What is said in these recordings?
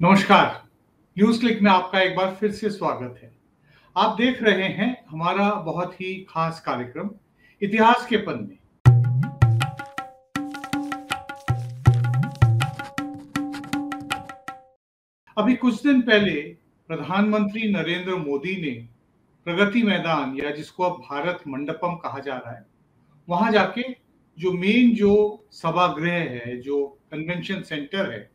नमस्कार। News click में आपका एक बार फिर से स्वागत है। आप देख रहे हैं हमारा बहुत ही खास कार्यक्रम इतिहास के पन्ने। अभी कुछ दिन पहले प्रधानमंत्री नरेंद्र मोदी ने प्रगति मैदान, या जिसको अब भारत मंडपम कहा जा रहा है, वहाँ जाके जो मेन जो सभागृह है, जो कन्वेंशन सेंटर है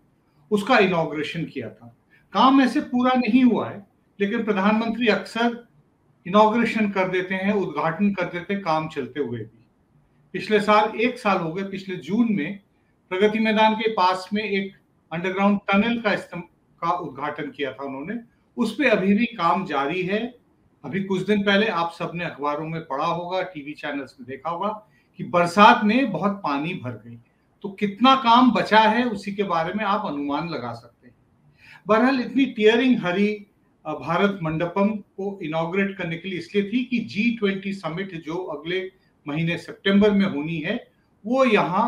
उसका इनॉग्रेशन किया था। काम ऐसे पूरा नहीं हुआ है, लेकिन प्रधानमंत्री अक्सर इनॉग्रेशन कर देते हैं, उद्घाटन कर देते हैं, काम चलते हुए भी। पिछले साल, एक साल हो गए, पिछले जून में प्रगति मैदान के पास में एक अंडरग्राउंड टनल का का उद्घाटन किया था उन्होंने। उस पर अभी भी काम जारी है। अभी कुछ दिन पहले आप सबने अखबारों में पढ़ा होगा, टीवी चैनल्स में देखा होगा कि बरसात में बहुत पानी भर गई तो कितना काम बचा है उसी के बारे में आप अनुमान लगा सकते हैं। बहरहाल, इतनी टीयरिंग हरी भारत मंडपम को इनॉग्रेट करने के लिए इसलिए थी कि जी ट्वेंटी समिट जो अगले महीने सितंबर में होनी है, वो यहाँ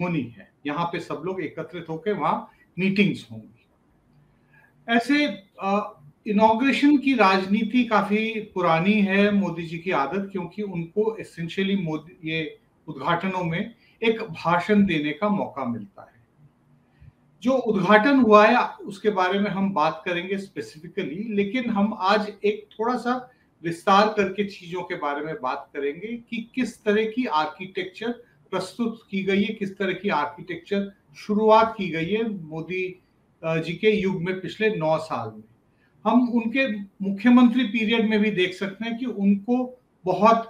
होनी है। यहाँ पे सब लोग एकत्रित होकर वहाँ मीटिंग्स होंगी। ऐसे इनॉग्रेशन की राजनीति काफ़ी पुरानी है मोदी जी की आदत, क्योंकि उनको एसेंशियली मोदी, ये उद्घाटनों में एक भाषण देने का मौका मिलता है। जो उद्घाटन हुआ है उसके बारे में हम बात करेंगे स्पेसिफिकली लेकिन हम आज एक थोड़ा सा विस्तार करके चीज़ों के बारे में बात करेंगे कि किस तरह की आर्किटेक्चर प्रस्तुत की गई है, किस तरह की आर्किटेक्चर शुरुआत की गई है मोदी जी के युग में पिछले नौ साल में। हम उनके मुख्यमंत्री पीरियड में भी देख सकते हैं कि उनको बहुत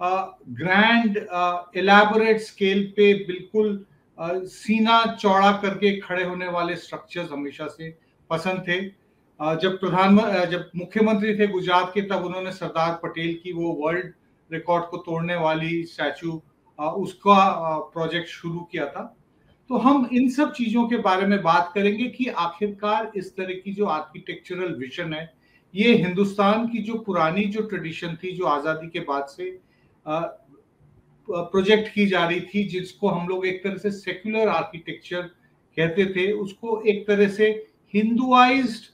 ग्रैंड एलैबोरेट स्केल पे बिल्कुल uh, सीना चौड़ा करके खड़े होने वाले स्ट्रक्चर्स हमेशा से पसंद थे। uh, जब प्रधान जब मुख्यमंत्री थे गुजरात के तब उन्होंने सरदार पटेल की वो वर्ल्ड रिकॉर्ड को तोड़ने वाली स्टैचू उसका प्रोजेक्ट शुरू किया था। तो हम इन सब चीज़ों के बारे में बात करेंगे कि आखिरकार इस तरह की जो आर्किटेक्चरल विजन है ये हिंदुस्तान की जो पुरानी जो ट्रेडिशन थी जो आज़ादी के बाद से प्रोजेक्ट की जा रही थी जिसको हम लोग एक तरह से सेक्युलर आर्किटेक्चर कहते थे, उसको एक तरह से हिंदुआइज्ड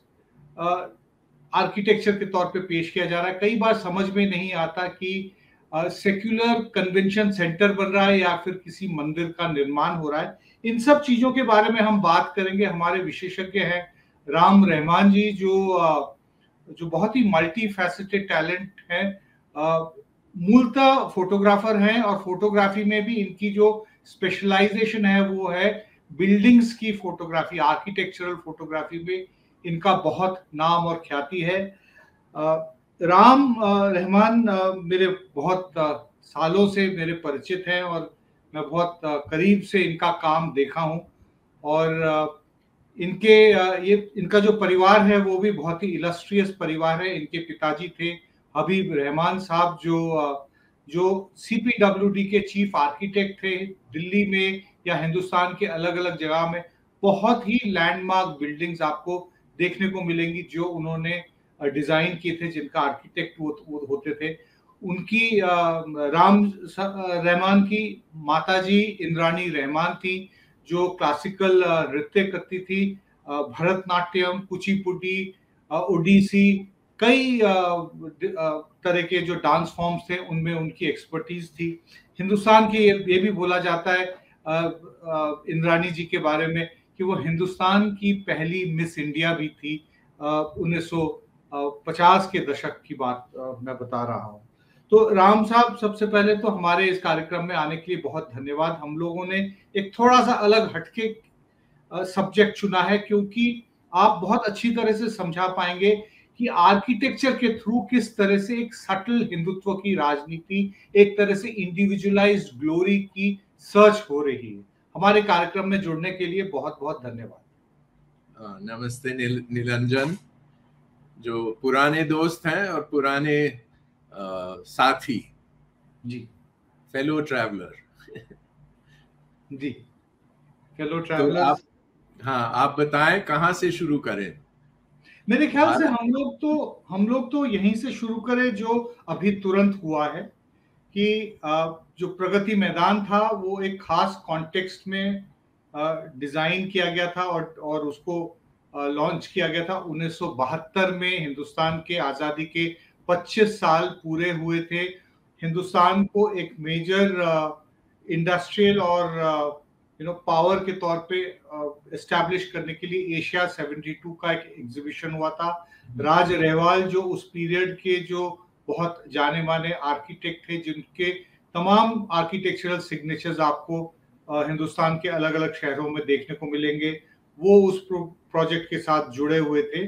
आर्किटेक्चर के तौर पे पेश किया जा रहा है। कई बार समझ में नहीं आता कि सेक्युलर कन्वेंशन सेंटर बन रहा है या फिर किसी मंदिर का निर्माण हो रहा है। इन सब चीज़ों के बारे में हम बात करेंगे। हमारे विशेषज्ञ हैं राम रहमान जी, जो जो बहुत ही मल्टी फैसेटेड टैलेंट है मूलतः फोटोग्राफर हैं और फोटोग्राफी में भी इनकी जो स्पेशलाइजेशन है, वो है बिल्डिंग्स की फोटोग्राफी आर्किटेक्चरल फोटोग्राफी में इनका बहुत नाम और ख्याति है। राम रहमान मेरे बहुत सालों से मेरे परिचित हैं और मैं बहुत करीब से इनका काम देखा हूँ और इनके ये, इनका जो परिवार है, वो भी बहुत ही इलस्ट्रियस परिवार है। इनके पिताजी थे हबीब रहमान साहब जो जो सीपीडब्ल्यूडी के चीफ आर्किटेक्ट थे दिल्ली में या हिंदुस्तान के अलग अलग जगह में बहुत ही लैंडमार्क बिल्डिंग्स आपको देखने को मिलेंगी जो उन्होंने डिज़ाइन किए थे जिनका आर्किटेक्ट वो, वो होते थे। उनकी राम रहमान की माताजी इंद्रानी रहमान थी जो क्लासिकल नृत्य करती थी भरतनाट्यम कुचिपुडी ओडिसी कई तरह के जो डांस फॉर्म्स थे, उनमें उनकी एक्सपर्टीज थी। हिंदुस्तान की ये भी बोला जाता है इंद्रानी जी के बारे में कि वो हिंदुस्तान की पहली मिस इंडिया भी थी। उन्नीस पचास के दशक की बात मैं बता रहा हूँ। तो राम साहब, सबसे पहले तो हमारे इस कार्यक्रम में आने के लिए बहुत धन्यवाद। हम लोगों ने एक थोड़ा सा अलग हटके सब्जेक्ट चुना है, क्योंकि आप बहुत अच्छी तरह से समझा पाएँगे कि आर्किटेक्चर के थ्रू किस तरह से एक सटल हिंदुत्व की राजनीति एक तरह से इंडिविजुअलाइज ग्लोरी की सर्च हो रही है। हमारे कार्यक्रम में जुड़ने के लिए बहुत बहुत धन्यवाद नमस्ते नील, निरंजन जो पुराने दोस्त हैं और पुराने आ, साथी। जी। फेलो ट्रैवलर जी। फेलो ट्रैवलर तो आप हाँ आप बताएँ कहाँ से शुरू करें? मेरे ख्याल से हम लोग तो हम लोग तो यहीं से शुरू करें जो अभी तुरंत हुआ है कि जो प्रगति मैदान था वो एक खास कॉन्टेक्स्ट में डिज़ाइन किया गया था और और उसको लॉन्च किया गया था उन्नीस सौ बहत्तर में हिंदुस्तान के आज़ादी के 25 साल पूरे हुए थे। हिंदुस्तान को एक मेजर इंडस्ट्रियल और यू नो पावर के तौर पे एस्टैब्लिश करने के लिए एशिया 72 का एक एग्जीबिशन हुआ था। राज रहवाल जो उस पीरियड के जो बहुत जाने माने आर्किटेक्ट थे जिनके तमाम आर्किटेक्चरल सिग्नेचर्स आपको हिंदुस्तान के अलग अलग शहरों में देखने को मिलेंगे वो उस प्रोजेक्ट के साथ जुड़े हुए थे।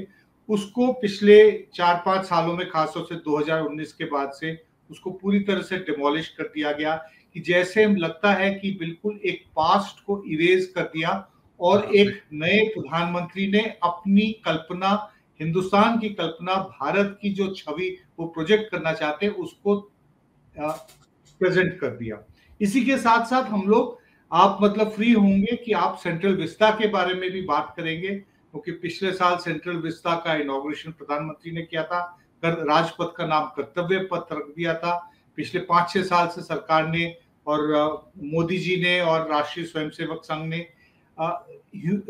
उसको पिछले चार पाँच सालों में खासतौर से 2019 के बाद से उसको पूरी तरह से डिमोलिश कर दिया गया। कि जैसे लगता है कि बिल्कुल एक पास्ट को इरेज कर दिया और हाँ। एक नए प्रधानमंत्री ने अपनी कल्पना हिंदुस्तान की कल्पना भारत की जो छवि वो प्रोजेक्ट करना चाहते हैं उसको प्रेजेंट कर दिया इसी के साथ साथ हम लोग आप मतलब फ्री होंगे कि आप सेंट्रल विस्ता के बारे में भी बात करेंगे क्योंकि तो पिछले साल सेंट्रल विस्ता का इनोग्रेशन प्रधानमंत्री ने किया था राजपथ का नाम कर्तव्य पथ रख दिया था पिछले पाँच छह साल से सरकार ने और मोदी जी ने और राष्ट्रीय स्वयंसेवक संघ ने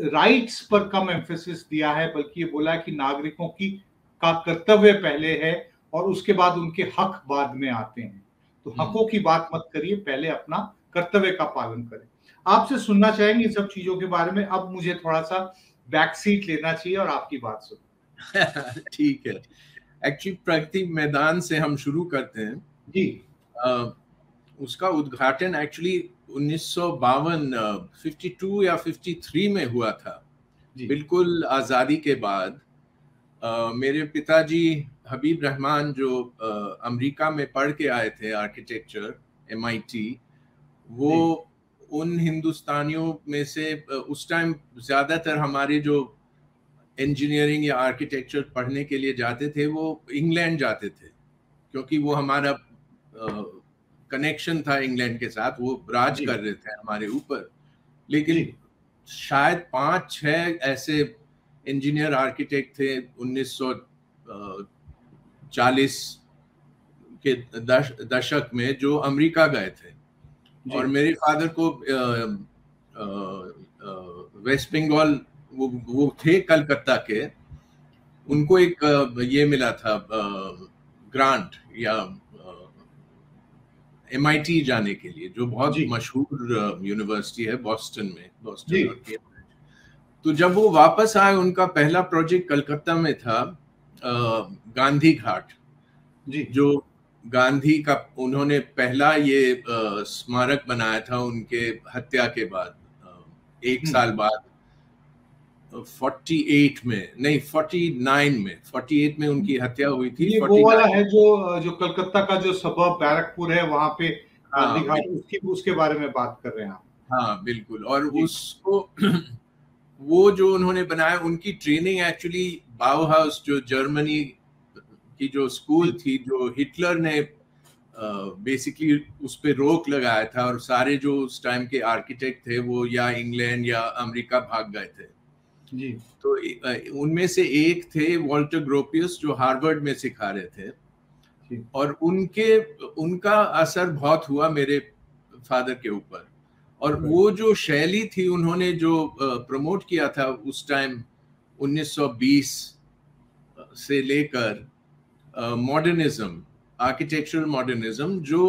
राइट्स पर कम एम्फोसिस दिया है बल्कि ये बोला है कि नागरिकों की का कर्तव्य पहले है और उसके बाद उनके हक बाद में आते हैं। तो हम्म। हकों की बात मत करिए पहले अपना कर्तव्य का पालन करें। आपसे सुनना चाहेंगे इन सब चीज़ों के बारे में अब मुझे थोड़ा सा बैक सीट लेना चाहिए और आपकी बात सुन ठीक है। एक्चुअली प्रगति मैदान से हम शुरू करते हैं। जी आ, उसका उद्घाटन एक्चुअली उन्नीस सौ बावन फिफ्टी टू या फिफ्टी थ्री में हुआ था। बिल्कुल आज़ादी के बाद आ, मेरे पिताजी हबीब रहमान जो अमेरिका में पढ़ के आए थे आर्किटेक्चर एमआईटी वो उन हिंदुस्तानियों में से उस टाइम ज़्यादातर हमारे जो इंजीनियरिंग या आर्किटेक्चर पढ़ने के लिए जाते थे वो इंग्लैंड जाते थे क्योंकि वो हमारा कनेक्शन था इंग्लैंड के साथ वो राज कर रहे थे हमारे ऊपर। लेकिन शायद पाँच छह ऐसे इंजीनियर आर्किटेक्ट थे 1940 के दश, दशक में जो अमेरिका गए थे। और मेरे फादर को वेस्ट बंगाल वो वो थे कलकत्ता के। उनको एक ये मिला था ग्रांट या MIT जाने के लिए जो बहुत मशहूर यूनिवर्सिटी है बॉस्टन में बॉस्टन तो जब वो वापस आए उनका पहला प्रोजेक्ट कलकत्ता में था गांधी घाट। जी। जो गांधी का उन्होंने पहला ये स्मारक बनाया था उनके हत्या के बाद एक हम्म। साल बाद। 48 में नहीं 49 में 48 में उनकी हत्या हुई थी ये वो वाला है जो जो कलकत्ता का जो सबब बैरकपुर है वहाँ पे हाँ, उसकी उसके बारे में बात कर रहे हैं आप। हाँ बिल्कुल और उसको वो जो उन्होंने बनाया उनकी ट्रेनिंग एक्चुअली बाउ हाउस जो जर्मनी की जो स्कूल थी जो हिटलर ने बेसिकली uh, उस पर रोक लगाया था और सारे जो उस टाइम के आर्किटेक्ट थे वो या इंग्लैंड या अमेरिका भाग गए थे। जी। तो उनमें से एक थे वॉल्टर ग्रोपियस जो हार्वर्ड में सिखा रहे थे। और उनके उनका असर बहुत हुआ मेरे फादर के ऊपर। और वो जो शैली थी उन्होंने जो प्रमोट किया था उस टाइम 1920 से लेकर मॉडर्निज्म आर्किटेक्चरल मॉडर्निज्म जो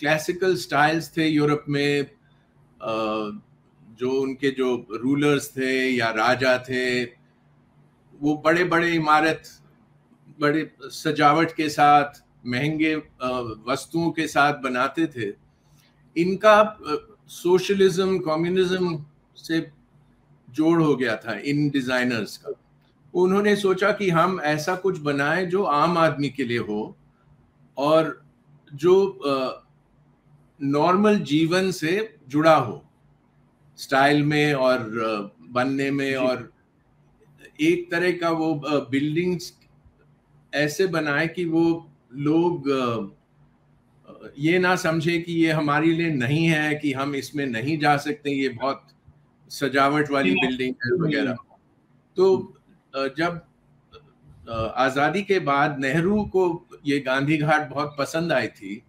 क्लासिकल स्टाइल्स थे यूरोप में जो उनके जो रूलर्स थे या राजा थे, वो बड़े बड़े इमारत, बड़े सजावट के साथ, महँगे वस्तुओं के साथ बनाते थे। इनका सोशलिज्म कम्युनिज्म से जोड़ हो गया था इन डिजाइनर्स का। उन्होंने सोचा कि हम ऐसा कुछ बनाएँ जो आम आदमी के लिए हो और जो नॉर्मल जीवन से जुड़ा हो। स्टाइल में और बनने में और एक तरह का वो बिल्डिंग्स ऐसे बनाए कि वो लोग ये ना समझे कि ये हमारे लिए नहीं है कि हम इसमें नहीं जा सकते ये बहुत सजावट वाली बिल्डिंग है वगैरह। तो जब आज़ादी के बाद नेहरू को ये गांधी घाट बहुत पसंद आई थी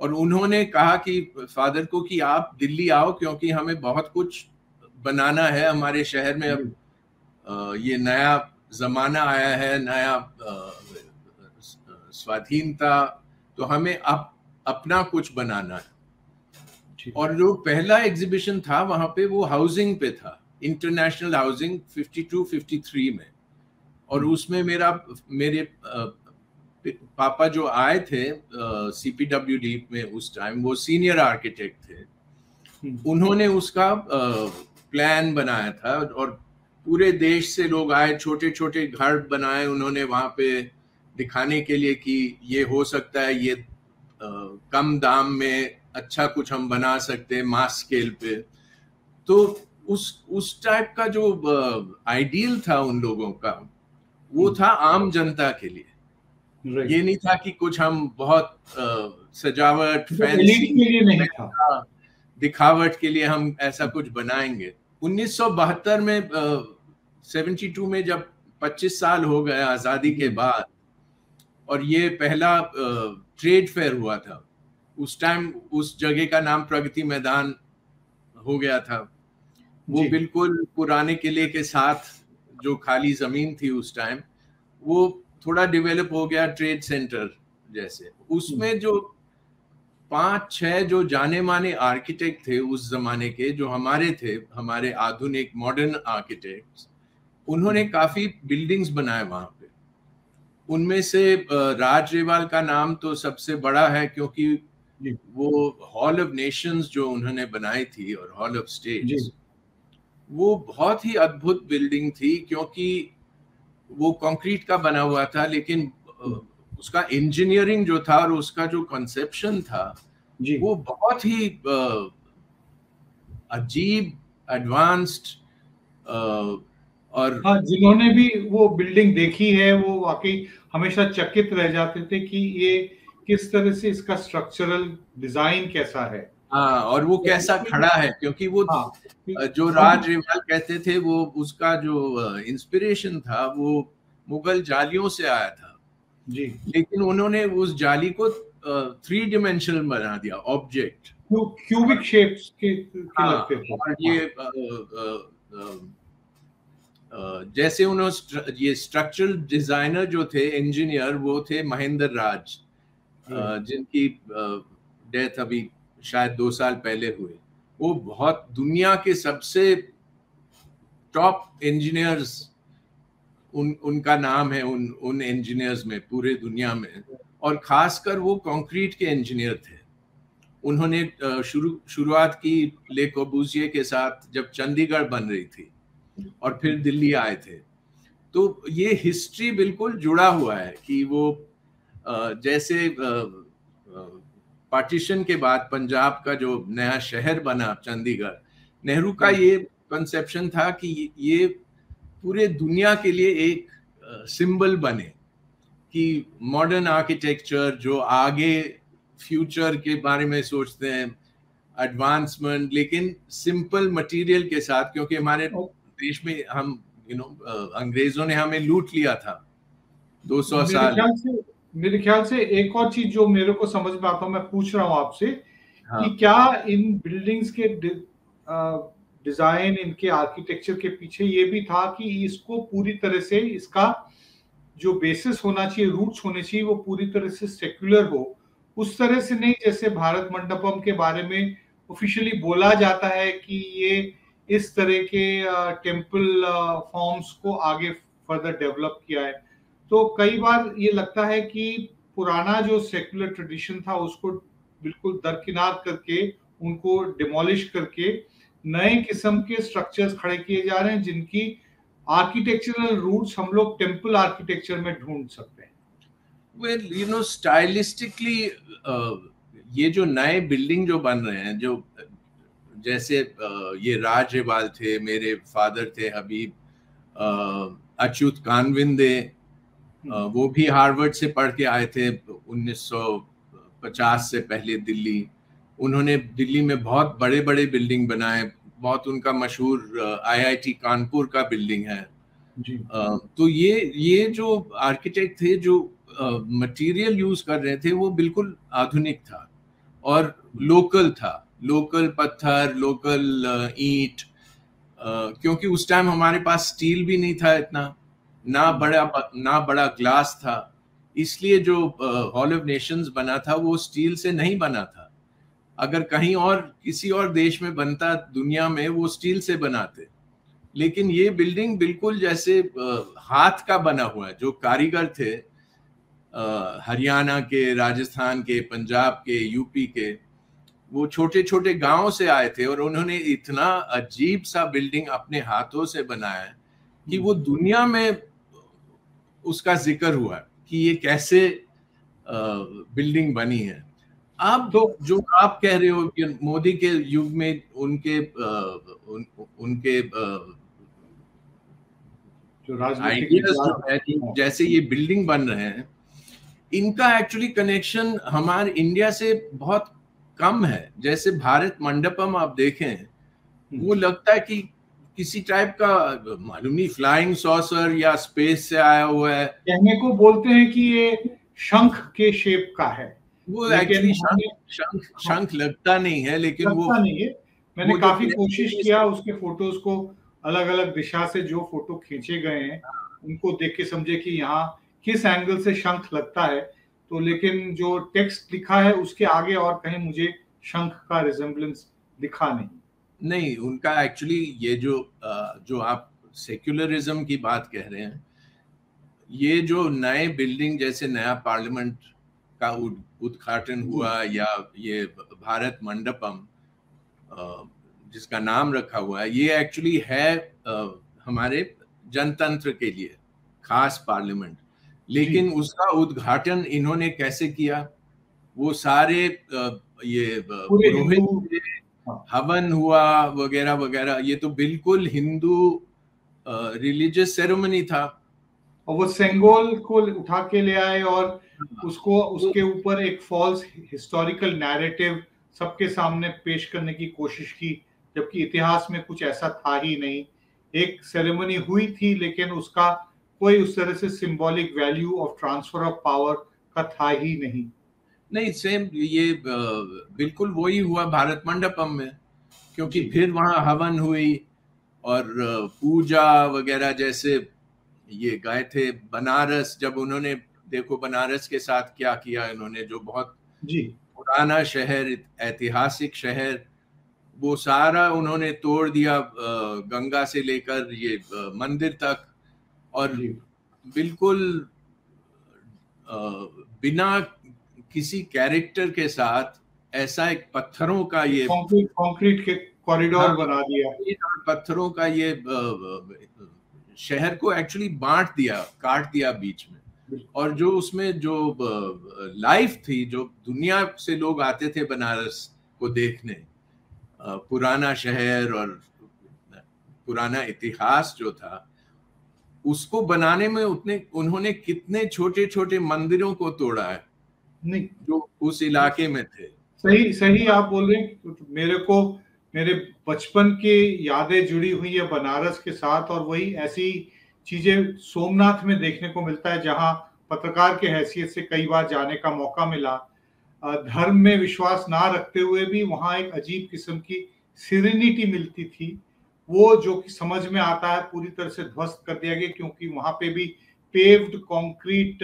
और उन्होंने कहा कि फादर को कि आप दिल्ली आओ क्योंकि हमें बहुत कुछ बनाना है हमारे शहर में। अब ये नया जमाना आया है नया स्वाधीनता तो हमें अप, अपना कुछ बनाना है। और जो पहला एग्जीबिशन था वहाँ पे वो हाउसिंग पे था इंटरनेशनल हाउसिंग 52 53 में। और हम्म। उसमें मेरा मेरे पापा जो आए थे सीपीडब्ल्यूडी में उस टाइम वो सीनियर आर्किटेक्ट थे हम्म। उन्होंने उसका प्लान बनाया था और पूरे देश से लोग आए छोटे छोटे घर बनाए उन्होंने वहाँ पे दिखाने के लिए कि ये हो सकता है ये आ, कम दाम में अच्छा कुछ हम बना सकते हैं मास स्केल पे तो उस उस टाइप का जो आइडियल था उन लोगों का वो हम्म। था आम जनता के लिए ये नहीं था कि कुछ हम बहुत आ, सजावट फैंसी के लिए नहीं था। दिखावट के लिए हम ऐसा कुछ बनाएँगे। 1972 में आ, 72 में जब 25 साल हो गए आज़ादी के हम्म। बाद और ये पहला ट्रेड फेयर हुआ था। उस टाइम उस जगह का नाम प्रगति मैदान हो गया था। वो बिल्कुल पुराने किले के साथ जो खाली ज़मीन थी उस टाइम वो थोड़ा डेवलप हो गया ट्रेड सेंटर जैसे उसमें। जो पाँच छह जो जाने माने आर्किटेक्ट थे उस जमाने के जो हमारे थे हमारे आधुनिक मॉडर्न आर्किटेक्ट उन्होंने। काफ़ी बिल्डिंग्स बनाए वहाँ पे उनमें से राज रेवाल का नाम तो सबसे बड़ा है क्योंकि वो हॉल ऑफ़ नेशंस जो उन्होंने बनाई थी और हॉल ऑफ़ स्टेट वो बहुत ही अद्भुत बिल्डिंग थी क्योंकि वो कंक्रीट का बना हुआ था लेकिन उसका इंजीनियरिंग जो था और उसका जो कंसेप्शन था जी। वो बहुत ही अजीब एडवांस्ड और हाँ जिन्होंने भी वो बिल्डिंग देखी है वो वाकई हमेशा चकित रह जाते थे कि ये किस तरह से इसका स्ट्रक्चरल डिज़ाइन कैसा है। हाँ और वो कैसा खड़ा है क्योंकि वो हाँ, जो राज रिवाल कहते थे वो उसका जो इंस्पिरेशन था वो मुगल जालियों से आया था। जी। लेकिन उन्होंने उस जाली को थ्री डिमेंशनल बना दिया ऑब्जेक्ट क्यूबिक शेप्स के, के हाँ, और ये आ, आ, आ, जैसे उन्होंने ये स्ट्रक्चरल डिज़ाइनर जो थे इंजीनियर वो थे महेंद्र राज जिनकी डेथ अभी शायद दो साल पहले हुए। वो बहुत दुनिया के सबसे टॉप इंजीनियर्स उन, उनका नाम है, उन उन इंजीनियर्स में, पूरे दुनिया में। और खासकर वो कंक्रीट के इंजीनियर थे। उन्होंने शुरू, शुरुआत की ले कोबूजिए के साथ जब चंडीगढ़ बन रही थी और फिर दिल्ली आए थे। तो ये हिस्ट्री बिल्कुल जुड़ा हुआ है कि वो जैसे पार्टीशन के बाद पंजाब का जो नया शहर बना चंडीगढ़ नेहरू का ये कंसेप्शन था कि ये पूरे दुनिया के लिए एक सिंबल बने कि मॉडर्न आर्किटेक्चर जो आगे फ्यूचर के बारे में सोचते हैं एडवांसमेंट लेकिन सिंपल मटेरियल के साथ क्योंकि हमारे देश में हम यू you नो know, अंग्रेज़ों ने हमें लूट लिया था 200 साल। मेरे ख्याल से एक और चीज़ जो मेरे को समझ में आता हूँ मैं पूछ रहा हूँ आपसे हाँ. कि क्या इन बिल्डिंग्स के डिज़ाइन इनके आर्किटेक्चर के पीछे ये भी था कि इसको पूरी तरह से इसका जो बेसिस होना चाहिए रूट्स होने चाहिए वो पूरी तरह से सेक्युलर हो उस तरह से नहीं जैसे भारत मंडपम के बारे में ऑफिशियली बोला जाता है कि ये इस तरह के टेंपल फॉर्म्स को आगे फर्दर डेवलप किया है तो कई बार ये लगता है कि पुराना जो सेक्युलर ट्रेडिशन था उसको बिल्कुल दरकिनार करके उनको डिमोलिश करके नए किस्म के स्ट्रक्चर्स खड़े किए जा रहे हैं जिनकी आर्किटेक्चरल रूट्स हम लोग टेंपल आर्किटेक्चर में ढूंढ सकते हैं। वेल यू नो स्टाइलिस्टिकली ये जो नए बिल्डिंग जो बन रहे हैं जो जैसे uh, ये राजवाल थे मेरे फादर थे हबीब uh, अच्युत कानविंदे वो भी हार्वर्ड से पढ़ के आए थे 1950 से पहले दिल्ली। उन्होंने दिल्ली में बहुत बड़े बड़े बिल्डिंग बनाए बहुत उनका मशहूर आईआईटी कानपुर का बिल्डिंग है। जी। तो ये ये जो आर्किटेक्ट थे जो मटेरियल यूज़ कर रहे थे वो बिल्कुल आधुनिक था और लोकल था। लोकल पत्थर लोकल ईंट क्योंकि उस टाइम हमारे पास स्टील भी नहीं था इतना। ना बड़ा ना बड़ा ग्लास था। इसलिए जो हॉल ऑफ़ नेशंस बना था वो स्टील से नहीं बना था। अगर कहीं और किसी और देश में बनता दुनिया में वो स्टील से बनाते। लेकिन ये बिल्डिंग बिल्कुल जैसे हाथ का बना हुआ है। जो कारीगर थे हरियाणा के राजस्थान के पंजाब के यूपी के वो छोटे छोटे गाँव से आए थे और उन्होंने इतना अजीब सा बिल्डिंग अपने हाथों से बनाया कि वो दुनिया में उसका ज़िक्र हुआ कि ये कैसे बिल्डिंग बनी है आप तो जो आप कह रहे हो कि मोदी के युग में उनके उन, उनके जो राजनीतिक जैसे ये बिल्डिंग बन रहे हैं इनका एक्चुअली कनेक्शन हमारे इंडिया से बहुत कम है जैसे भारत मंडपम आप देखें वो हम्म। लगता है कि किसी टाइप का मालूम नहीं फ्लाइंग सॉसर या स्पेस से आया हुआ है। कहने को बोलते हैं कि ये शंख के शेप का है। वो एक्चुअली शंख शंख हाँ। शंख लगता नहीं है लेकिन वो नहीं है। मैंने काफ़ी कोशिश किया उसके फ़ोटोज़ को अलग अलग दिशा से जो फ़ोटो खींचे गए हैं उनको देख के समझे कि यहाँ किस एंगल से शंख लगता है। तो लेकिन जो टेक्स्ट लिखा है उसके आगे और कहीं मुझे शंख का रिजेम्बलेंस दिखा नहीं। नहीं उनका एक्चुअली ये जो जो आप सेक्युलरिज्म की बात कह रहे हैं ये जो नए बिल्डिंग जैसे नया पार्लियामेंट का उद्घाटन हुआ या ये भारत मंडपम जिसका नाम रखा हुआ है ये एक्चुअली है हमारे जनतंत्र के लिए खास पार्लियामेंट लेकिन उसका उद्घाटन इन्होंने कैसे किया? वो सारे ये पुरोहित। हवन हुआ वगैरह वगैरह। ये तो बिल्कुल हिंदू रिलीजियस सेरेमनी था। और वो सेंगोल को उठा के ले आए और हाँ। उसको उसके ऊपर एक फॉल्स हिस्टोरिकल नैरेटिव सबके सामने पेश करने की कोशिश की जबकि इतिहास में कुछ ऐसा था ही नहीं। एक सेरेमनी हुई थी लेकिन उसका कोई उस तरह से symbolic value of transfer of power का था ही नहीं। नहीं सेम ये बिल्कुल वही हुआ भारत मंडपम में क्योंकि फिर वहाँ हवन हुई और पूजा वगैरह जैसे ये गए थे बनारस जब उन्होंने देखो बनारस के साथ क्या किया इन्होंने जो बहुत जी। पुराना शहर ऐतिहासिक शहर वो सारा उन्होंने तोड़ दिया गंगा से लेकर ये मंदिर तक और बिल्कुल बिना किसी कैरेक्टर के साथ ऐसा एक पत्थरों का ये कंक्रीट के कॉरिडोर हाँ, बना दिया। और पत्थरों का ये शहर को एक्चुअली बांट दिया काट दिया बीच में। और जो उसमें जो लाइफ थी जो दुनिया से लोग आते थे बनारस को देखने पुराना शहर और पुराना इतिहास जो था उसको बनाने में उतने उन्होंने कितने छोटे छोटे मंदिरों को तोड़ा है। नहीं। जो उस इलाके में थे। सही सही आप बोल रहे हैं। मेरे को मेरे बचपन की यादें जुड़ी हुई है बनारस के साथ और वही ऐसी चीज़ें सोमनाथ में देखने को मिलता है जहाँ पत्रकार के हैसियत से कई बार जाने का मौका मिला। धर्म में विश्वास ना रखते हुए भी वहाँ एक अजीब किस्म की सिरिनिटी मिलती थी। वो जो कि समझ में आता है पूरी तरह से ध्वस्त कर दिया गया क्योंकि वहाँ पे भी पेव्ड कंक्रीट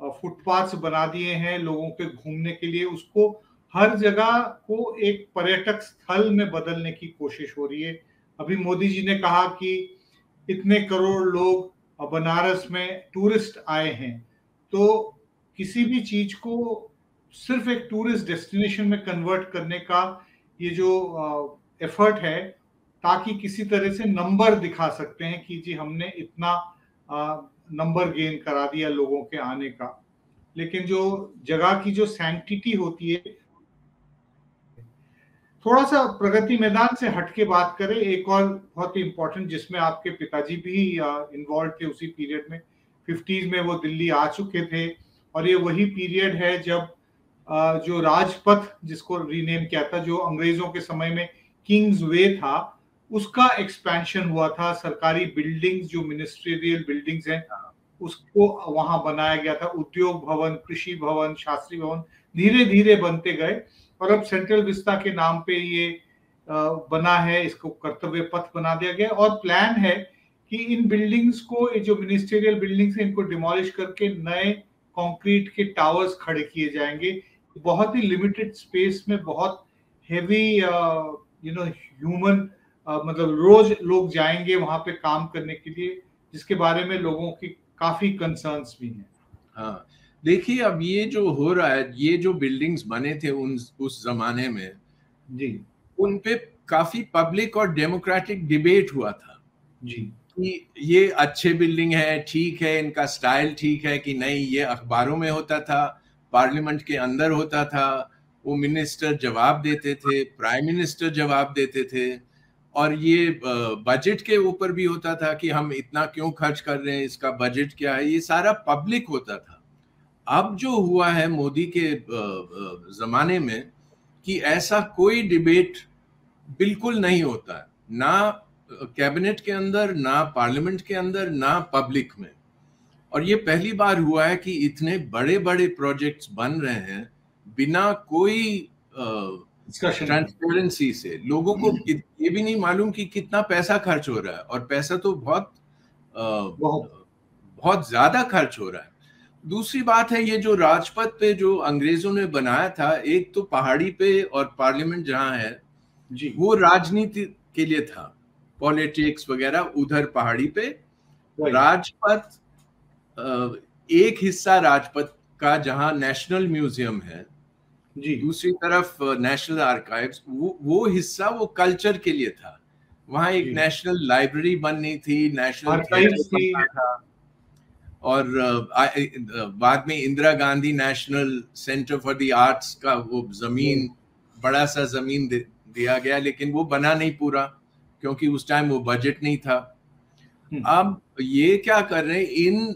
फुटपाथ बना दिए हैं लोगों के घूमने के लिए। उसको हर जगह को एक पर्यटक स्थल में बदलने की कोशिश हो रही है। अभी मोदी जी ने कहा कि इतने करोड़ लोग बनारस में टूरिस्ट आए हैं। तो किसी भी चीज़ को सिर्फ़ एक टूरिस्ट डेस्टिनेशन में कन्वर्ट करने का ये जो एफर्ट है, ताकि किसी तरह से नंबर दिखा सकते हैं कि जी हमने इतना नंबर गेन करा दिया लोगों के आने का। लेकिन जो जगह की जो सैंक्टिटी होती है थोड़ा सा प्रगति मैदान से हटके बात करें, एक और बहुत ही इंपॉर्टेंट जिसमें आपके पिताजी भी इन्वॉल्व थे उसी पीरियड में फिफ्टीज में वो दिल्ली आ चुके थे, और ये वही पीरियड है जब जो राजपथ, जिसको रीनेम किया था, जो अंग्रेज़ों के समय में किंग्स वे था उसका एक्सपेंशन हुआ था। सरकारी बिल्डिंग्स जो मिनिस्ट्रियल बिल्डिंग्स हैं उसको वहाँ बनाया गया था। उद्योग भवन कृषि भवन शास्त्री भवन धीरे धीरे बनते गए। और अब सेंट्रल विस्ता के नाम पे ये बना है। इसको कर्तव्य पथ बना दिया गया। और प्लान है कि इन बिल्डिंग्स को जो मिनिस्टेरियल बिल्डिंग्स है इनको डिमोलिश करके नए कंक्रीट के टावर्स खड़े किए जाएँगे। बहुत ही लिमिटेड स्पेस में बहुत हेवी यू नो ह्यूमन मतलब रोज लोग जाएँगे वहाँ पे काम करने के लिए जिसके बारे में लोगों की काफ़ी कंसर्न्स भी हैं। हाँ देखिए अब ये जो हो रहा है ये जो बिल्डिंग्स बने थे उन उस जमाने में जी। उन पे काफ़ी पब्लिक और डेमोक्रेटिक डिबेट हुआ था जी। कि ये अच्छे बिल्डिंग है ठीक है इनका स्टाइल ठीक है कि नहीं ये अखबारों में होता था पार्लियामेंट के अंदर होता था वो मिनिस्टर जवाब देते थे प्राइम मिनिस्टर जवाब देते थे और ये बजट के ऊपर भी होता था कि हम इतना क्यों खर्च कर रहे हैं, इसका बजट क्या है, ये सारा पब्लिक होता था। अब जो हुआ है मोदी के जमाने में कि ऐसा कोई डिबेट बिल्कुल नहीं होता ना कैबिनेट के अंदर, ना पार्लियामेंट के अंदर, ना पब्लिक में। और ये पहली बार हुआ है कि इतने बड़े बड़े प्रोजेक्ट्स बन रहे हैं, बिना कोई ट्रांसपेरेंसी से। लोगों को ये भी नहीं मालूम कि कितना पैसा खर्च हो रहा है और पैसा तो बहुत बहुत। ज़्यादा खर्च हो रहा है। दूसरी बात है ये जो राजपथ पे जो अंग्रेज़ों ने बनाया था एक तो पहाड़ी पे और पार्लियामेंट जहाँ है जी। वो राजनीति के लिए था। पॉलिटिक्स वगैरह उधर पहाड़ी पे। राजपथ एक हिस्सा राजपथ का जहाँ नेशनल म्यूज़ियम है जी। दूसरी तरफ़ नेशनल आर्काइव्स वो वो हिस्सा वो कल्चर के लिए था। वहाँ एक नेशनल लाइब्रेरी बननी थी नेशनल थी। और बाद में Indira Gandhi national centre for the arts का वो ज़मीन बड़ा सा ज़मीन दिया गया लेकिन वो बना नहीं पूरा क्योंकि उस टाइम वो बजट नहीं था। हम्म। अब ये क्या कर रहे हैं? इन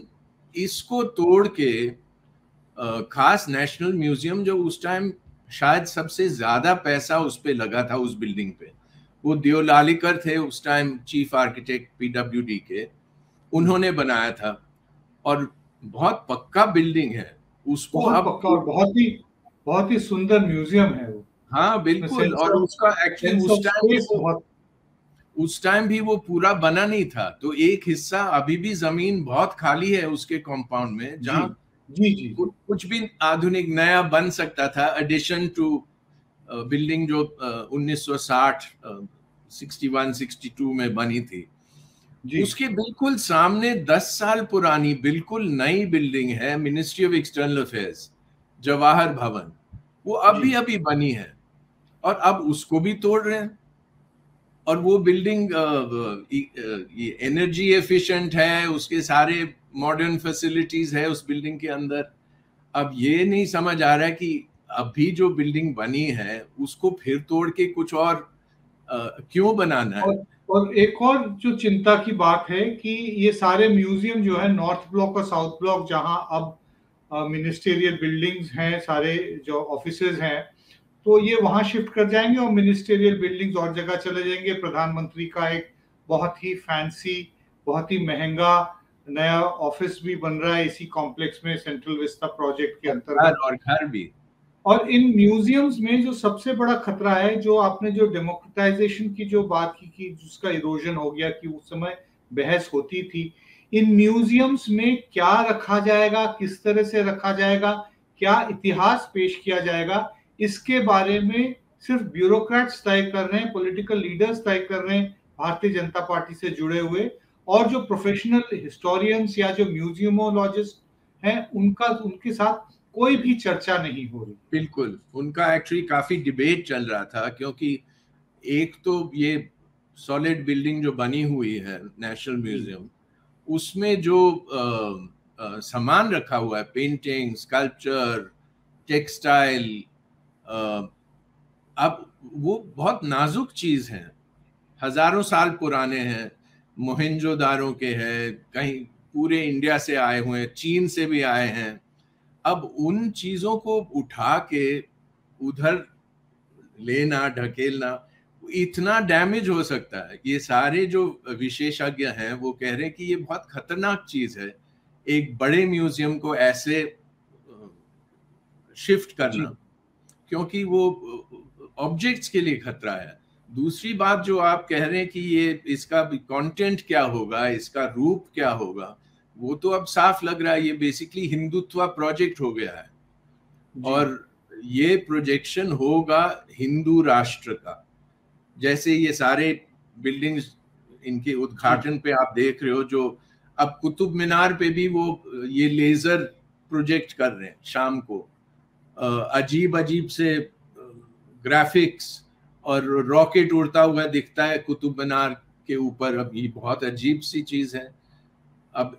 इसको तोड़ के खास नेशनल म्यूज़ियम जो उस टाइम शायद सबसे ज़्यादा पैसा उस पर लगा था उस बिल्डिंग पे। वो दियोलालिकर थे उस टाइम चीफ आर्किटेक्ट पीडब्ल्यूडी के। उन्होंने बनाया था। और बहुत पक्का बिल्डिंग है। उसको बहुत पक्का और बहुत ही बहुत ही सुंदर म्यूज़ियम है वो। हाँ बिल्कुल। और उसका एक्चुअली उस टाइम उस टाइम भी वो पूरा बना नहीं था। तो एक हिस्सा अभी भी ज़मीन बहुत खाली है उसके कंपाउंड में जहाँ जी जी। कुछ भी आधुनिक नया बन सकता था एडिशन टू बिल्डिंग जो उन्नीस सौ साठ सिक्सटी वन सिक्सटी टू में बनी थी। जी। उसके बिल्कुल सामने दस साल पुरानी बिल्कुल नई बिल्डिंग है ministry of external affairs Jawahar Bhavan. वो अभी अभी बनी है और अब उसको भी तोड़ रहे हैं। और वो बिल्डिंग एनर्जी एफिशिएंट है उसके सारे मॉडर्न फैसिलिटीज़ है उस बिल्डिंग के अंदर। अब ये नहीं समझ आ रहा है कि अभी जो बिल्डिंग बनी है उसको फिर तोड़ के कुछ और आ, क्यों बनाना है? और, और एक और जो चिंता की बात है कि ये सारे म्यूज़ियम जो है नॉर्थ ब्लॉक और साउथ ब्लॉक जहाँ अब मिनिस्टेरियल बिल्डिंग्स हैं सारे जो ऑफ़िस हैं तो ये वहाँ शिफ्ट कर जाएँगे और मिनिस्टेरियल बिल्डिंग्स और जगह चले जाएँगे। प्रधानमंत्री का एक बहुत ही फैंसी बहुत ही महँगा नया ऑफ़िस भी बन रहा है इसी कॉम्प्लेक्स में सेंट्रल विस्ता प्रोजेक्ट के अंतर्गत। और घर भी। और इन म्यूजियम्स में जो सबसे बड़ा खतरा है जो आपने जो डेमोक्रेटाइजेशन की जो बात की कि जिसका इरोजन हो गया कि उस समय बहस होती थी इन म्यूजियम्स में क्या रखा जाएगा किस तरह से रखा जाएगा क्या इतिहास पेश किया जाएगा इसके बारे में सिर्फ़ ब्यूरोक्रेट्स तय कर रहे हैं पॉलिटिकल लीडर्स तय कर रहे हैं भारतीय जनता पार्टी से जुड़े हुए। और जो प्रोफेशनल हिस्टोरियंस या जो म्यूजियमोलॉजिस्ट हैं उनका उनके साथ कोई भी चर्चा नहीं हो रही। बिल्कुल। उनका एक्चुअली काफ़ी डिबेट चल रहा था क्योंकि एक तो ये सॉलिड बिल्डिंग जो बनी हुई है नेशनल म्यूज़ियम उसमें जो आ, आ, सामान रखा हुआ है पेंटिंग स्कल्पचर टेक्सटाइल अब वो बहुत नाजुक चीज़ है। हज़ारों साल पुराने हैं मोहिंजोदारों के हैं कहीं पूरे इंडिया से आए हुए हैं चीन से भी आए हैं। अब उन चीज़ों को उठा के उधर लेना ढकेलना इतना डैमेज हो सकता है ये सारे जो विशेषज्ञ हैं वो कह रहे हैं कि ये बहुत खतरनाक चीज़ है। एक बड़े म्यूज़ियम को ऐसे शिफ्ट करना क्योंकि वो ऑब्जेक्ट्स के लिए खतरा है। दूसरी बात जो आप कह रहे हैं कि ये इसका कंटेंट क्या होगा इसका रूप क्या होगा वो तो अब साफ़ लग रहा है ये बेसिकली हिंदुत्व प्रोजेक्ट हो गया है। और ये प्रोजेक्शन होगा हिंदू राष्ट्र का। जैसे ये सारे बिल्डिंग्स इनके उद्घाटन पे आप देख रहे हो जो अब कुतुब मीनार पे भी वो ये लेजर प्रोजेक्ट कर रहे हैं शाम को। अजीब अजीब से ग्राफिक्स और रॉकेट उड़ता हुआ दिखता है कुतुब मीनार के ऊपर। अब ये बहुत अजीब सी चीज़ है। अब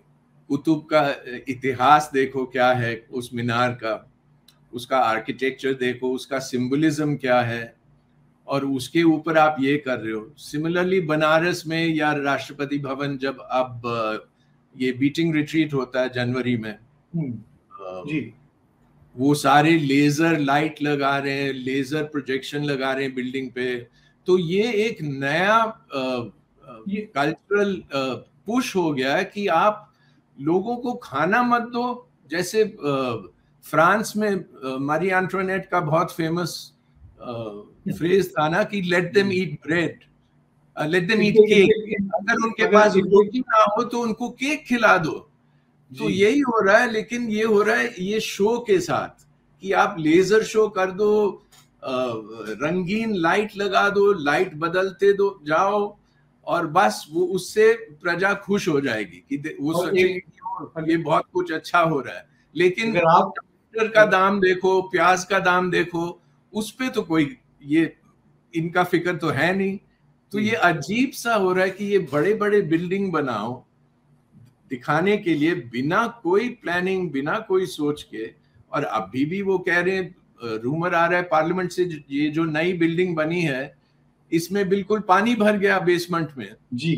कुतुब का इतिहास देखो क्या है उस मीनार का। उसका आर्किटेक्चर देखो उसका सिंबलिज्म क्या है। और उसके ऊपर आप ये कर रहे हो। सिमिलरली बनारस में या राष्ट्रपति भवन जब अब ये बीटिंग रिट्रीट होता है जनवरी में हम्म। जी। वो सारे लेजर लाइट लगा रहे हैं लेजर प्रोजेक्शन लगा रहे हैं बिल्डिंग पे। तो ये एक नया कल्चरल पुश हो गया है कि आप लोगों को खाना मत दो। जैसे फ्रांस में मारी एंटोनेट का बहुत फ़ेमस फ्रेज था ना कि let them eat bread let them eat cake अगर उनके पास रोटी ना हो तो उनको केक खिला दो। तो यही हो रहा है लेकिन ये हो रहा है ये शो के साथ कि आप लेजर शो कर दो रंगीन लाइट लगा दो लाइट बदलते दो जाओ और बस वो उससे प्रजा खुश हो जाएगी कि वो सोचेंगे ये बहुत कुछ अच्छा हो रहा है। लेकिन आप टमाटर का दाम देखो प्याज का दाम देखो उस पे तो कोई ये इनका फ़िक्र तो है नहीं। तो ये अजीब सा हो रहा है कि ये बड़े बड़े बिल्डिंग बनाओ दिखाने के लिए बिना कोई प्लानिंग बिना कोई सोच के और अभी भी वो कह रहे हैं रूमर आ रहा है पार्लियामेंट से ये जो नई बिल्डिंग बनी है इसमें बिल्कुल पानी भर गया बेसमेंट में। जी।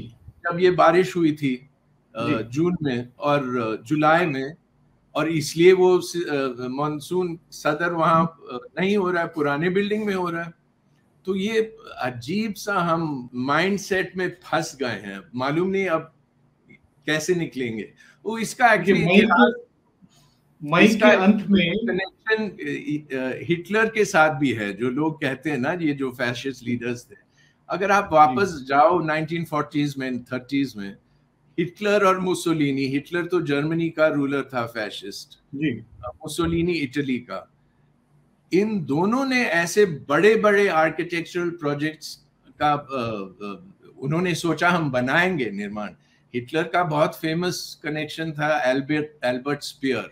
जब ये बारिश हुई थी जून में और जुलाई में और इसलिए वो मानसून सदर वहाँ नहीं हो रहा है पुराने बिल्डिंग में हो रहा है। तो ये अजीब सा हम माइंडसेट में फंस गए हैं। मालूम नहीं अब कैसे निकलेंगे? वो इसका मई के अंत में कनेक्शन हिटलर के साथ भी है जो लोग कहते हैं ना ये जो फैशिस्ट लीडर्स थे। अगर आप वापस जाओ 1940s में 30s में हिटलर और मुसोलिनी हिटलर तो जर्मनी का रूलर था फैशिस्ट जी। मुसोलिनी इटली का। इन दोनों ने ऐसे बड़े बड़े आर्किटेक्चरल प्रोजेक्ट्स का उन्होंने सोचा हम बनाएँगे निर्माण। हिटलर का बहुत फ़ेमस कनेक्शन था एल्बर्ट एल्बर्ट स्पियर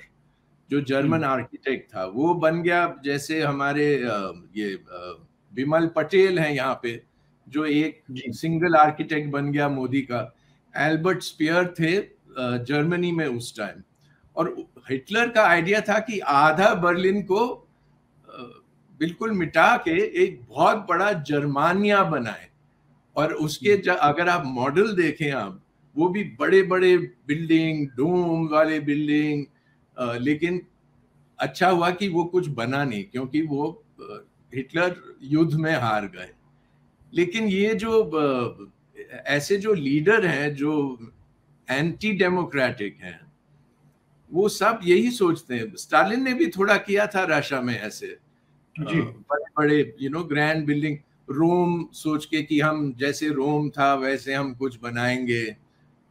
जो जर्मन आर्किटेक्ट था। वो बन गया जैसे हमारे ये विमल पटेल हैं यहाँ पे जो एक सिंगल आर्किटेक्ट बन गया मोदी का। एल्बर्ट स्पियर थे जर्मनी में उस टाइम और हिटलर का आइडिया था कि आधा बर्लिन को बिल्कुल मिटा के एक बहुत बड़ा जर्मानिया बनाए। और उसके अगर आप मॉडल देखें आप वो भी बड़े बड़े बिल्डिंग डोम वाले बिल्डिंग लेकिन अच्छा हुआ कि वो कुछ बना नहीं क्योंकि वो हिटलर युद्ध में हार गए। लेकिन ये जो ऐसे जो लीडर हैं जो एंटी डेमोक्रेटिक हैं वो सब यही सोचते हैं। स्टालिन ने भी थोड़ा किया था रशिया में ऐसे बड़े बड़े you know grand building Rome सोच के कि हम जैसे रोम था वैसे हम कुछ बनाएँगे।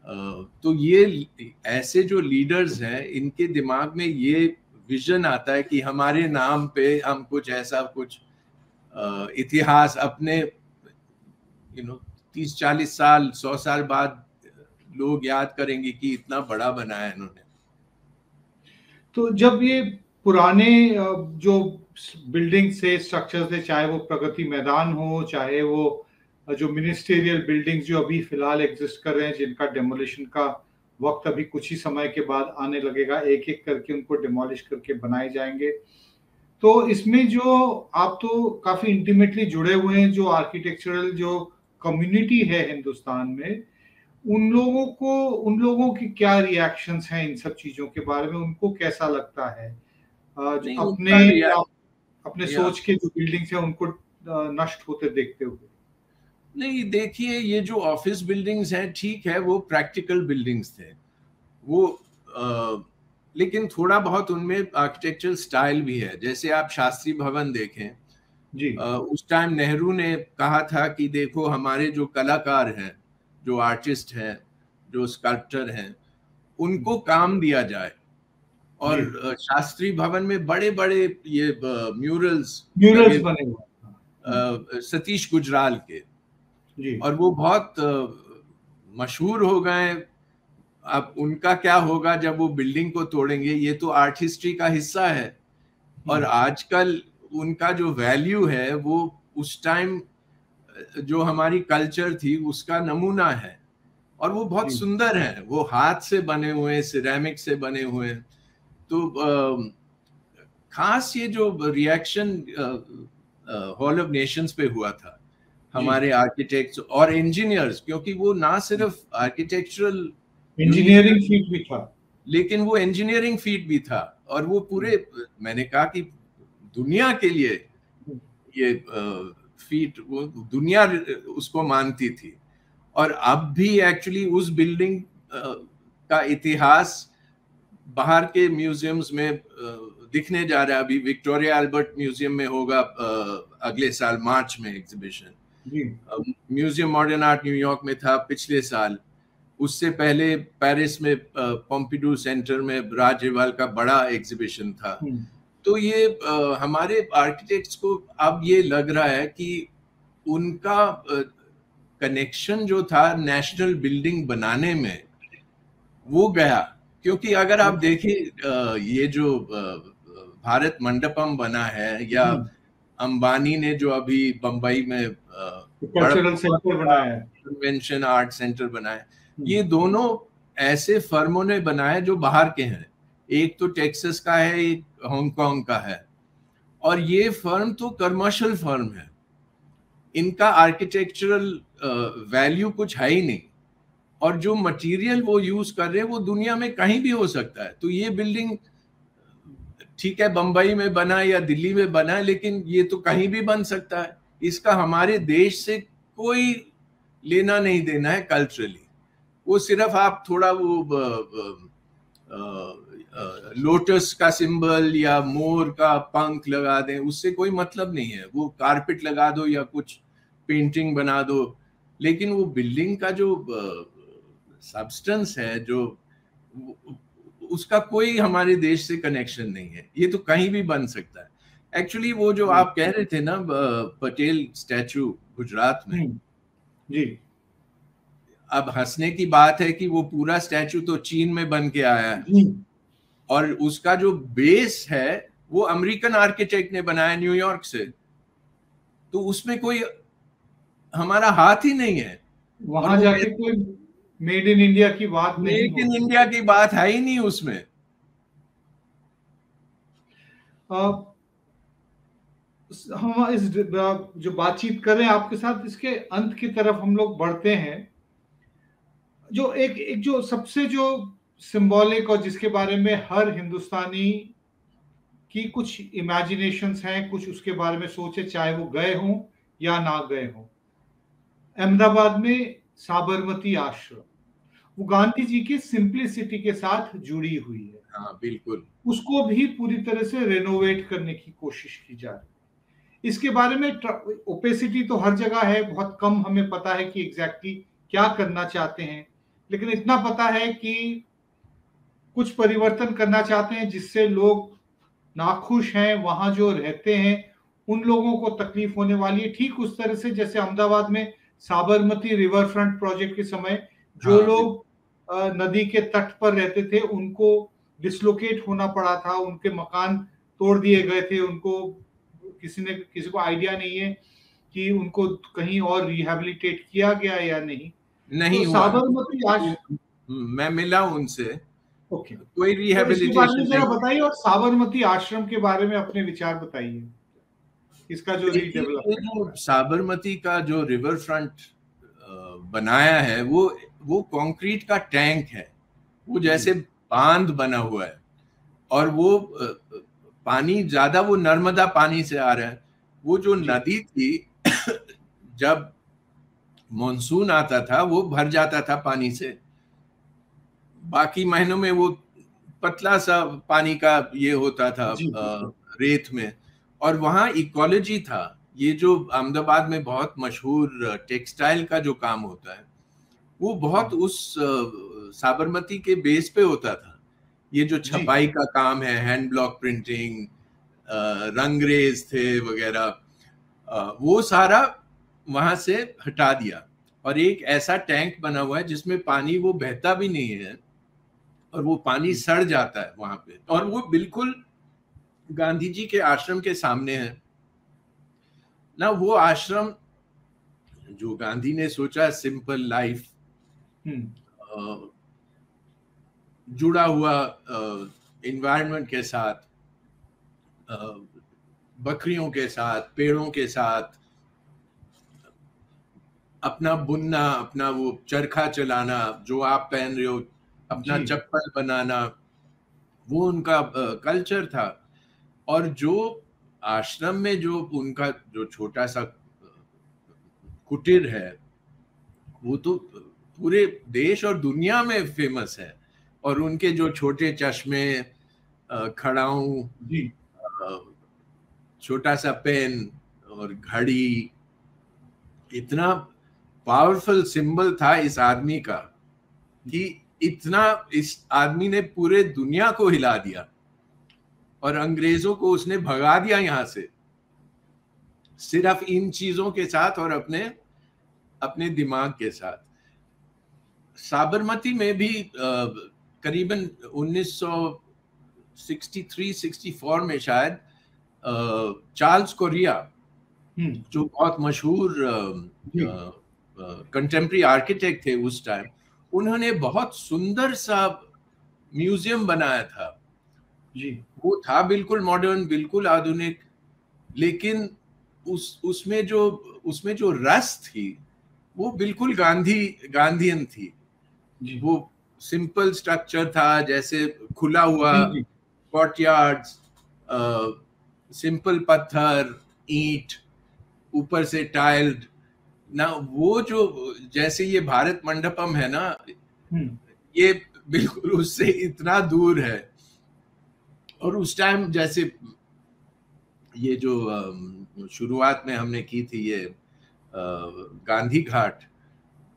तो ये ऐसे जो लीडर्स हैं, इनके दिमाग में ये विजन आता है कि हमारे नाम पे हम कुछ ऐसा कुछ इतिहास अपने यू नो तीस चालीस साल, सौ साल बाद लोग याद करेंगे कि इतना बड़ा बनाया इन्होंने। तो जब ये पुराने जो बिल्डिंग से स्ट्रक्चर थे, चाहे वो प्रगति मैदान हो, चाहे वो जो मिनिस्टेरियल बिल्डिंग्स जो अभी फ़िलहाल एग्जिस्ट कर रहे हैं जिनका डेमोलिशन का वक्त अभी कुछ ही समय के बाद आने लगेगा एक एक करके उनको डिमोलिश करके बनाए जाएँगे। तो इसमें जो आप तो काफ़ी इंटीमेटली जुड़े हुए हैं जो आर्किटेक्चरल जो कम्युनिटी है हिंदुस्तान में उन लोगों को उन लोगों की क्या रिएक्शंस हैं इन सब चीज़ों के बारे में उनको कैसा लगता है? अपने अपने सोच के जो बिल्डिंग्स है उनको नष्ट होते देखते हुए। नहीं देखिए ये जो ऑफ़िस बिल्डिंग्स हैं ठीक है वो प्रैक्टिकल बिल्डिंग्स थे। वो आ, लेकिन थोड़ा बहुत उनमें आर्किटेक्चरल स्टाइल भी है। जैसे आप शास्त्री भवन देखें जी। आ, उस टाइम नेहरू ने कहा था कि देखो हमारे जो कलाकार हैं जो आर्टिस्ट हैं जो स्कल्प्टर हैं उनको काम दिया जाए। और शास्त्री भवन में बड़े बड़े ये म्यूरल्स म्यूरल्स बने हुए सतीश गुजराल के। जी। और वो बहुत मशहूर हो गए। अब उनका क्या होगा जब वो बिल्डिंग को तोड़ेंगे ये तो आर्ट हिस्ट्री का हिस्सा है। और आजकल उनका जो वैल्यू है वो उस टाइम जो हमारी कल्चर थी उसका नमूना है। और वो बहुत सुंदर है। वो हाथ से बने हुए सिरेमिक से बने हुए। तो खास ये जो रिएक्शन हॉल ऑफ़ नेशंस पे हुआ था हमारे आर्किटेक्ट्स और इंजीनियर्स क्योंकि वो ना सिर्फ़ आर्किटेक्चरल इंजीनियरिंग फीट भी था। लेकिन वो इंजीनियरिंग फीट भी था और वो पूरे मैंने कहा कि दुनिया के लिए ये फीट वो दुनिया उसको मानती थी। और अब भी एक्चुअली उस बिल्डिंग का इतिहास बाहर के म्यूजियम्स में दिखने जा रहा है। अभी विक्टोरिया अल्बर्ट म्यूज़ियम में होगा अगले साल मार्च में exhibition museum modern art New York में था पिछले साल। उससे पहले पेरिस में पॉम्पिडू सेंटर में राजेवाल का बड़ा एग्जीबिशन था। हम्म। तो ये आ, हमारे आर्किटेक्ट्स को अब ये लग रहा है कि उनका कनेक्शन जो था नेशनल बिल्डिंग बनाने में वो गया। क्योंकि अगर आप देखें ये जो भारत मंडपम बना है या हम्म। अंबानी ने जो अभी बंबई में कन्वेंशन आर्ट सेंटर बनाया ये दोनों ऐसे फर्मों ने बनाए जो बाहर के हैं। एक तो टेक्सस का है एक हांगकांग का है। और ये फर्म तो कमर्शियल फर्म है। इनका आर्किटेक्चरल वैल्यू कुछ है ही नहीं। और जो मटेरियल वो यूज़ कर रहे हैं वो दुनिया में कहीं भी हो सकता है। तो ये बिल्डिंग ठीक है बंबई में बना या दिल्ली में बना है लेकिन ये तो कहीं भी बन सकता है। इसका हमारे देश से कोई लेना नहीं देना है कल्चरली वो सिर्फ़ आप थोड़ा वो ब, ब, लोटस का सिंबल या मोर का पंख लगा दें उससे कोई मतलब नहीं है। वो कारपेट लगा दो या कुछ पेंटिंग बना दो लेकिन वो बिल्डिंग का जो सब्सटेंस है जो उसका कोई हमारे देश से कनेक्शन नहीं है। ये तो कहीं भी बन सकता है। एक्चुअली वो जो आप कह रहे थे ना पटेल स्टैचू गुजरात में। हम्म, जी। अब हंसने की बात है कि वो पूरा स्टैचू तो चीन में बन के आया है। और उसका जो बेस है वो अमेरिकन आर्किटेक्ट ने बनाया न्यूयॉर्क से। तो उसमें कोई हमारा हाथ ही नहीं है। वहाँ जाके कोई मेड इन इंडिया की बात नहीं मेड इन इंडिया की बात है ही नहीं उसमें। हम इस जो बातचीत कर रहे हैं आपके साथ इसके अंत की तरफ़ हम लोग बढ़ते हैं। जो एक एक जो सबसे जो सिंबॉलिक और जिसके बारे में हर हिंदुस्तानी की कुछ इमेजिनेशंस हैं कुछ उसके बारे में सोचे चाहे वो गए हों या ना गए हों। अहमदाबाद में साबरमती आश्रम। वो गांधी जी की सिंप्लिसिटी के साथ जुड़ी हुई है। हाँ बिल्कुल। उसको भी पूरी तरह से रेनोवेट करने की कोशिश की जा रही है। इसके बारे में ओपेसिटी तो हर जगह है बहुत कम हमें पता है कि एग्जैक्टली क्या करना चाहते हैं। लेकिन इतना पता है कि कुछ परिवर्तन करना चाहते हैं जिससे लोग नाखुश हैं वहाँ जो रहते हैं उन लोगों को तकलीफ़ होने वाली है। ठीक उस तरह से जैसे अहमदाबाद में साबरमती रिवर फ्रंट प्रोजेक्ट के समय जो हाँ, लोग नदी के तट पर रहते थे उनको डिसलोकेट होना पड़ा था उनके मकान तोड़ दिए गए थे उनको किसी ने किसी को आइडिया नहीं है कि उनको कहीं और रिहेबिलिटेट किया गया या नहीं। नहीं तो साबरमती आज हम्म, मैं मिला उनसे। ओके। कोई रिहेबिलिटेशन तो बताइए और साबरमती आश्रम के बारे में अपने विचार बताइए। इसका जो रीडेवलप साबरमती का जो रिवर फ्रंट बनाया है वो वो कंक्रीट का टैंक है वो जैसे बाँध बना हुआ है और वो पानी ज़्यादा वो नर्मदा पानी से आ रहा है। वो जो नदी थी जब मॉनसून आता था वो भर जाता था पानी से। बाकी महीनों में वो पतला सा पानी का ये होता था रेत में। और वहाँ इकोलॉजी था। ये जो अहमदाबाद में बहुत मशहूर टेक्सटाइल का जो काम होता है वो बहुत उस साबरमती के बेस पे होता था। ये जो छपाई का काम है हैंड ब्लॉक प्रिंटिंग रंगरेज थे वगैरह वो सारा वहाँ से हटा दिया। और एक ऐसा टैंक बना हुआ है जिसमें पानी वो बहता भी नहीं है और वो पानी सड़ जाता है वहाँ पे। और वो बिल्कुल गांधी जी के आश्रम के सामने है। ना वो आश्रम जो गांधी ने सोचा सिंपल लाइफ। जुड़ा हुआ इन्वायरमेंट के साथ बकरियों के साथ पेड़ों के साथ अपना बुनना अपना वो चरखा चलाना जो आप पहन रहे हो अपना चप्पल बनाना वो उनका कल्चर था। और जो आश्रम में जो उनका जो छोटा सा कुटीर है वो तो पूरे देश और दुनिया में फ़ेमस है। और उनके जो छोटे चश्मे खड़ाऊ छोटा सा पेन और घड़ी इतना पावरफुल सिंबल था इस आदमी का कि इतना इस आदमी ने पूरे दुनिया को हिला दिया और अंग्रेज़ों को उसने भगा दिया यहाँ से। सिर्फ़ इन चीज़ों के साथ और अपने अपने दिमाग के साथ। साबरमती में भी करीबन 1963-64 में शायद चार्ल्स कोरिया हम्म। जो बहुत मशहूर कंटेम्प्रेरी आर्किटेक्ट थे उस टाइम उन्होंने बहुत सुंदर सा म्यूज़ियम बनाया था। जी। वो था बिल्कुल मॉडर्न बिल्कुल आधुनिक लेकिन उस उसमें जो उसमें जो रस थी वो बिल्कुल गांधी गांधीयन थी। वो सिंपल स्ट्रक्चर था जैसे खुला हुआ कॉर्टयार्ड सिंपल पत्थर ईंट ऊपर से टाइल्ड ना वो जो जैसे ये भारत मंडपम है ना हम्म। ये बिल्कुल उससे इतना दूर है। और उस टाइम जैसे ये जो शुरुआत में हमने की थी ये गांधी घाट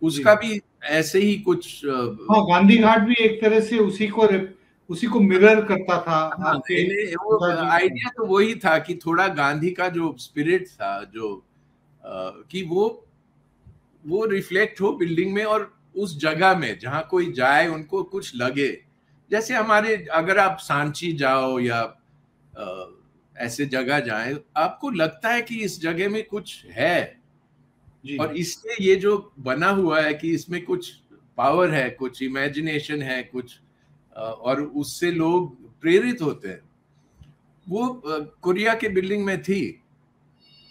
उसका भी ऐसे ही कुछ हाँ गांधी घाट भी एक तरह से उसी को उसी को मिरर करता था हाँ, वो आइडिया तो वही था कि थोड़ा गांधी का जो स्पिरिट था जो आ, कि वो वो रिफ्लेक्ट हो बिल्डिंग में और उस जगह में जहाँ कोई जाए उनको कुछ लगे। जैसे हमारे अगर आप सांची जाओ या आ, ऐसे जगह जाए आपको लगता है कि इस जगह में कुछ है? और इसलिए ये जो बना हुआ है कि इसमें कुछ पावर है कुछ इमेजिनेशन है कुछ और उससे लोग प्रेरित होते हैं। वो कोरिया के बिल्डिंग में थी।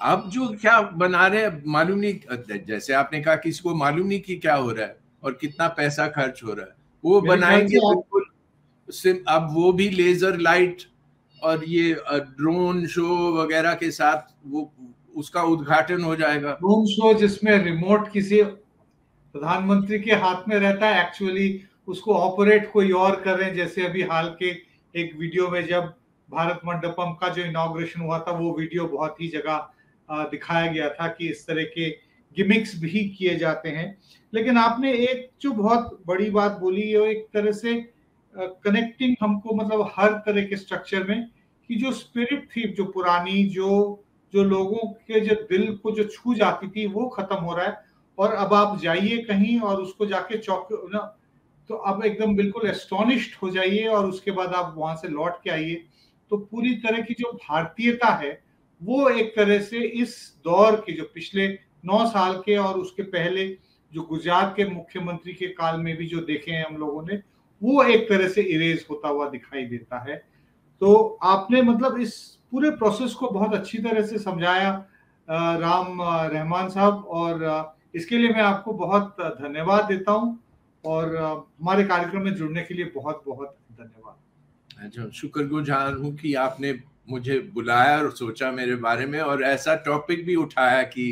अब जो क्या बना रहे हैं मालूम नहीं जैसे आपने कहा किसी को मालूम नहीं कि क्या हो रहा है और कितना पैसा खर्च हो रहा है। वो बनाएँगे बिल्कुल अब वो भी लेजर लाइट और ये ड्रोन शो वगैरह के साथ वो उसका उद्घाटन हो जाएगा। ड्रोन शो जिसमें रिमोट किसी प्रधानमंत्री के हाथ में रहता है एक्चुअली उसको ऑपरेट कोई और कर रहे हैं। जैसे अभी हाल के एक वीडियो में जब भारत मंडपम का जो इनोग्रेशन हुआ था, वो वीडियो बहुत ही जगह दिखाया गया था कि इस तरह के गिमिक्स भी किए जाते हैं। लेकिन आपने एक जो बहुत बड़ी बात बोली है एक तरह से कनेक्टिंग हमको मतलब हर तरह के स्ट्रक्चर में कि जो स्पिरिट थी, जो पुरानी, जो जो लोगों के जो दिल को जो छू जाती थी, वो खत्म हो रहा है। और अब आप जाइए कहीं और उसको जाके चौक, ना तो अब एकदम बिल्कुल एस्टोनिश्ड हो जाइए और उसके बाद आप वहाँ से लौट के आइए। तो पूरी तरह की जो भारतीयता है, वो एक तरह से इस दौर के जो पिछले नौ साल के और उसके पहले जो गुजरात के मुख्यमंत्री के काल में भी जो देखे हैं हम लोगों ने, वो एक तरह से इरेज होता हुआ दिखाई देता है। तो आपने मतलब इस पूरे प्रोसेस को बहुत अच्छी तरह से समझाया राम रहमान साहब और इसके लिए मैं आपको बहुत धन्यवाद देता हूँ और हमारे कार्यक्रम में जुड़ने के लिए बहुत बहुत धन्यवाद। अच्छा शुक्रगुजार हूँ कि आपने मुझे बुलाया और सोचा मेरे बारे में और ऐसा टॉपिक भी उठाया कि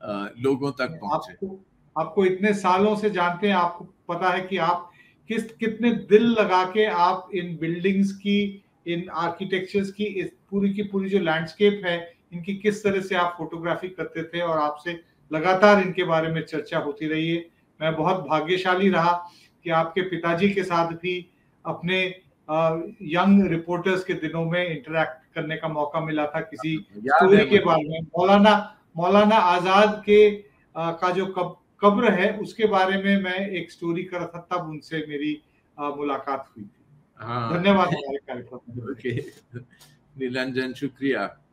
लोगों तक पहुँचे। आपको, आपको इतने सालों से जानते हैं आपको पता है कि आप किस कितने दिल लगा के आप इन बिल्डिंग्स की इन आर्किटेक्चर्स की इस पूरी की पूरी जो लैंडस्केप है इनकी किस तरह से आप फोटोग्राफी करते थे और आपसे लगातार इनके बारे में चर्चा होती रही है। मैं बहुत भाग्यशाली रहा कि आपके पिताजी के साथ भी अपने यंग रिपोर्टर्स के दिनों में इंटरेक्ट करने का मौका मिला था किसी स्टोरी के बारे में। मौलाना मौलाना आज़ाद के आ, का जो कब कब्र है उसके बारे में मैं एक स्टोरी कर रहा था तब उनसे मेरी आ, मुलाकात हुई थी। हाँ। धन्यवाद हमारे कार्यक्रम Nilanjan Shukriya.